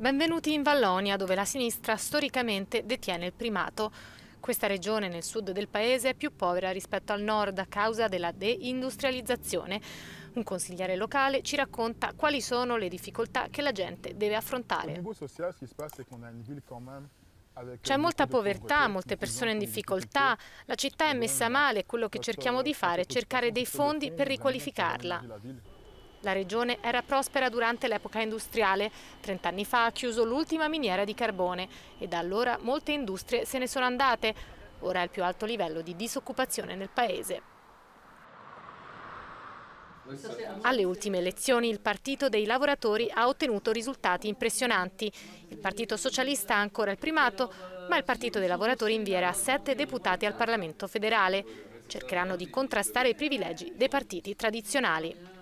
Benvenuti in Vallonia, dove la sinistra storicamente detiene il primato. Questa regione nel sud del paese è più povera rispetto al nord a causa della deindustrializzazione. Un consigliere locale ci racconta quali sono le difficoltà che la gente deve affrontare. C'è molta povertà, molte persone in difficoltà, la città è messa male e quello che cerchiamo di fare è cercare dei fondi per riqualificarla. La regione era prospera durante l'epoca industriale. Trent'anni fa ha chiuso l'ultima miniera di carbone e da allora molte industrie se ne sono andate. Ora è il più alto livello di disoccupazione nel paese. Alle ultime elezioni il Partito dei Lavoratori ha ottenuto risultati impressionanti. Il Partito Socialista ha ancora il primato, ma il Partito dei Lavoratori invierà sette deputati al Parlamento federale. Cercheranno di contrastare i privilegi dei partiti tradizionali.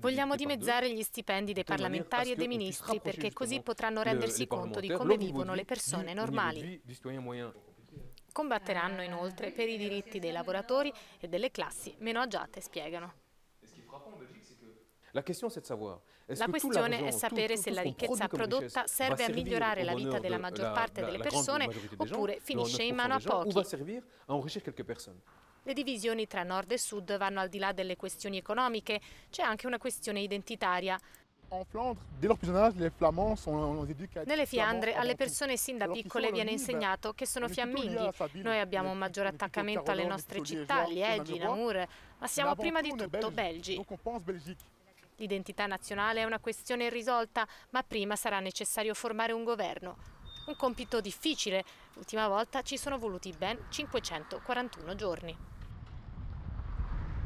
Vogliamo dimezzare gli stipendi dei parlamentari e dei ministri perché così potranno rendersi conto di come vivono le persone normali. Combatteranno inoltre per i diritti dei lavoratori e delle classi meno agiate, spiegano. La questione è sapere se la ricchezza prodotta serve a migliorare la vita della maggior parte delle persone oppure finisce in mano a pochi. Le divisioni tra nord e sud vanno al di là delle questioni economiche, c'è anche una questione identitaria. Nelle Fiandre alle persone sin da piccole viene insegnato che sono fiamminghi. Noi abbiamo un maggior attaccamento alle nostre città, Liegi, Namur, ma siamo prima di tutto belgi. L'identità nazionale è una questione irrisolta, ma prima sarà necessario formare un governo. Un compito difficile. L'ultima volta ci sono voluti ben 541 giorni.